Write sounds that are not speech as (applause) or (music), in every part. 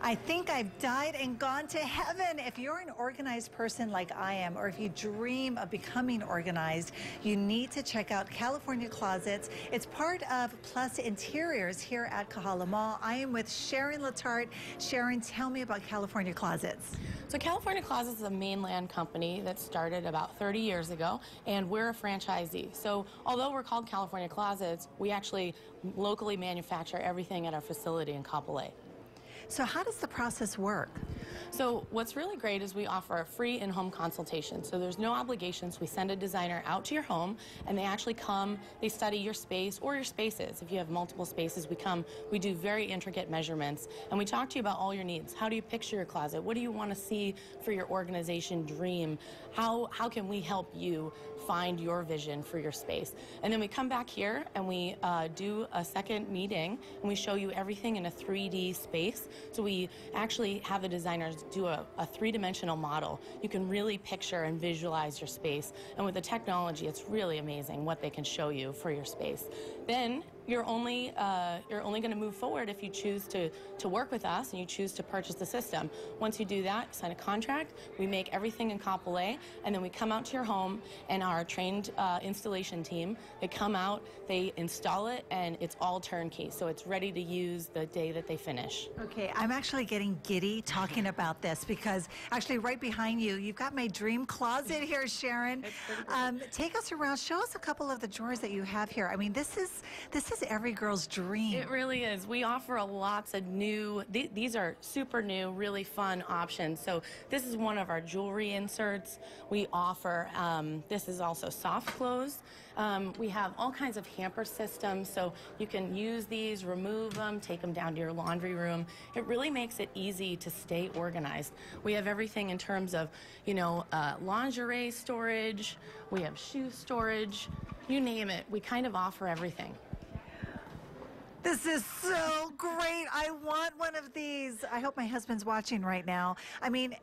I think I've died and gone to heaven. If you're an organized person like I am, or if you dream of becoming organized, you need to check out California Closets. It's part of Plus Interiors here at Kahala Mall. I am with Sharon Latart. Sharon, tell me about California Closets. So California Closets is a mainland company that started about 30 years ago, and we're a franchisee. So although we're called California Closets, we actually locally manufacture everything at our facility in Kapolei. So how does the process work? So what's really great is we offer a free in-home consultation. So there's no obligations. We send a designer out to your home and they actually come, they study your space or your spaces. If you have multiple spaces, we come, we do very intricate measurements and we talk to you about all your needs. How do you picture your closet? What do you want to see for your organization dream? How, how can we help you find your vision for your space? And then we come back here and we uh, do a second meeting and we show you everything in a 3D space. So we actually have the designers do a, a three-dimensional model. You can really picture and visualize your space. And with the technology, it's really amazing what they can show you for your space. Then you're only uh, you're only going to move forward if you choose to to work with us and you choose to purchase the system. Once you do that, sign a contract. We make everything in Kapolei, and then we come out to your home, and our trained uh, installation team they come out, they install it, and it's all turnkey, so it's ready to use the day that they finish. Okay, I'm actually getting giddy talking about this because actually right behind you, you've got my dream closet (laughs) here, Sharon. Um, take us around. Show us a couple of the drawers that you have here. I mean, this is this is every girl's dream. It really is. We offer a lots of new. Th these are super new, really fun options. So this is one of our jewelry inserts. We offer. Um, this is also soft clothes. Um, we have all kinds of hamper systems, so you can use these, remove them, take them down to your laundry room. It really makes it easy to stay organized. We have everything in terms of, you know, uh, lingerie storage. We have shoe storage. You name it. We kind of offer everything. This is so great. I want one of these. I hope my husband's watching right now. I mean,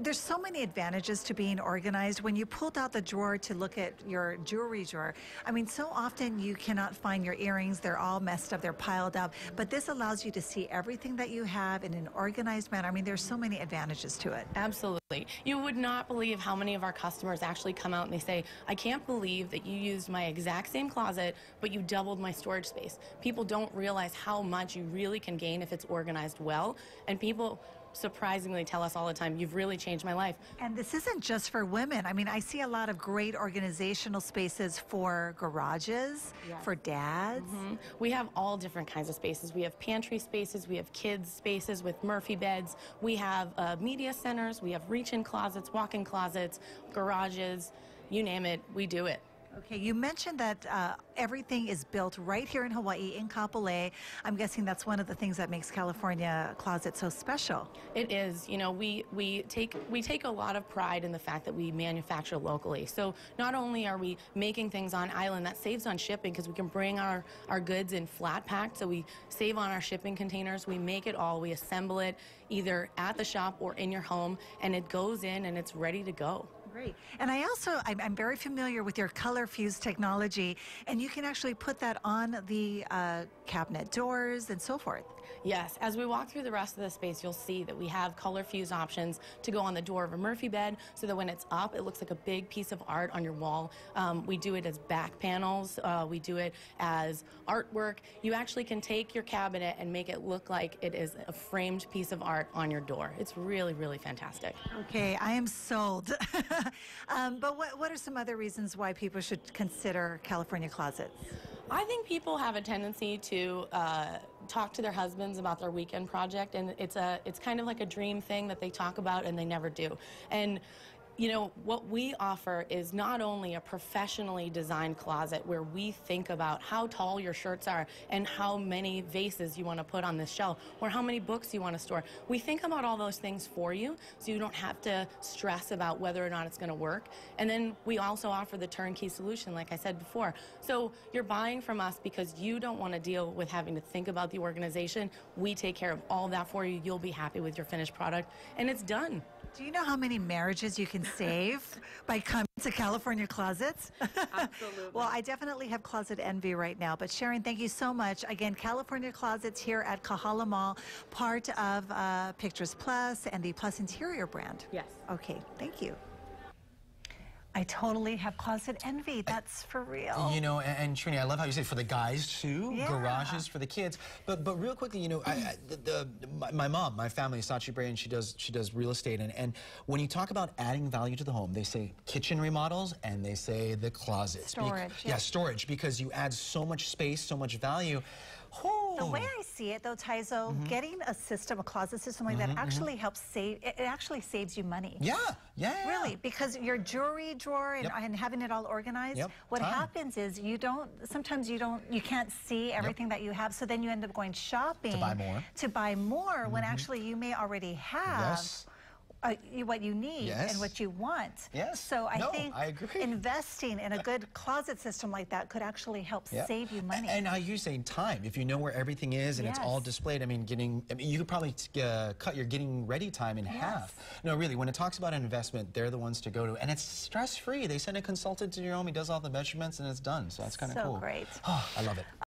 there's so many advantages to being organized. When you pulled out the drawer to look at your jewelry drawer, I mean, so often you cannot find your earrings. They're all messed up, they're piled up. But this allows you to see everything that you have in an organized manner. I mean, there's so many advantages to it. Absolutely. You would not believe how many of our customers actually come out and they say, I can't believe that you used my exact same closet, but you doubled my storage space. People don't realize how much you really can gain if it's organized well. And people surprisingly tell us all the time, you've really changed my life. And this isn't just for women. I mean, I see a lot of great organizational spaces for garages, yes. for dads. Mm -hmm. We have all different kinds of spaces. We have pantry spaces, we have kids spaces with Murphy beds, we have uh, media centers, we have reach-in closets, walk-in closets, garages, you name it, we do it. Okay, you mentioned that uh, everything is built right here in Hawaii, in Kapolei. I'm guessing that's one of the things that makes California Closet so special. It is. You know, we, we, take, we take a lot of pride in the fact that we manufacture locally. So not only are we making things on island, that saves on shipping because we can bring our, our goods in flat packed, so we save on our shipping containers. We make it all, we assemble it either at the shop or in your home, and it goes in and it's ready to go. Great. And I also, I'm, I'm, very familiar with your color fuse technology, and you can actually put that on the uh, cabinet doors and so forth. Yes. As we walk through the rest of the space, you'll see that we have color fuse options to go on the door of a Murphy bed so that when it's up, it looks like a big piece of art on your wall. Um, we do it as back panels. Uh, we do it as artwork. You actually can take your cabinet and make it look like it is a framed piece of art on your door. It's really, really fantastic. Okay, I am sold. (laughs) (laughs) um, but what, what are some other reasons why people should consider California closets? I think people have a tendency to uh, talk to their husbands about their weekend project, and it's a it's kind of like a dream thing that they talk about and they never do. And you know, what we offer is not only a professionally designed closet where we think about how tall your shirts are and how many vases you want to put on this shelf or how many books you want to store. We think about all those things for you so you don't have to stress about whether or not it's going to work. And then we also offer the turnkey solution, like I said before. So you're buying from us because you don't want to deal with having to think about the organization. We take care of all that for you. You'll be happy with your finished product, and it's done. Do you know how many marriages you can save by coming to California Closets? Absolutely. well, I definitely have closet envy right now. But Sharon, thank you so much. Again, California Closets here at Kahala Mall, part of uh, Pictures Plus and the Plus Interior brand. Yes. Okay, thank you. I totally have closet envy. That's for real. You know, and, and Trini, I love how you say for the guys too, Yeah. garages for the kids. But but real quickly, you know, I, I, the, the my, my mom, my family, Sachi Bray, and she does she does real estate. And, and when you talk about adding value to the home, they say kitchen remodels and they say the closets. Storage, yeah. yeah. storage because you add so much space, so much value. The way Oh. I see it, though, Taizo, Mm-hmm. getting a system, a closet system like that, actually helps save. It, it actually saves you money. yeah, yeah, yeah. Really, because your jewelry drawer and, Yep. and having it all organized, Yep, what time. happens is you don't. Sometimes you don't. You can't see everything that you have, so then you end up going shopping to buy more. Mm-hmm. To buy more when actually you may already have. Yes. Uh, you, what you need Yes. and what you want. Yes. So I No, think I agree. investing in a good closet system like that could actually help Yeah. save you money. And are you saying time? If you know where everything is and it's all displayed, I mean, getting, I mean, you could probably uh, cut your getting ready time in half. No, really, when it talks about an investment, they're the ones to go to. And it's stress free. They send a consultant to your home, he does all the measurements, and it's done. So that's kind of So cool. great. Oh, (sighs) I love it.